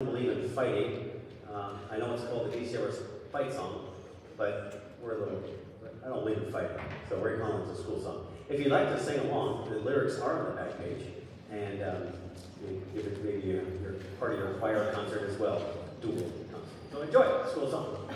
don't believe in fighting. Um, I know it's called the DC Everest fight song, but we're a little, I don't believe in fighting, so we're calling it a school song. If you'd like to sing along, the lyrics are on the back page, and um, you give maybe your, your part of your choir concert as well, dual concert. So enjoy school song.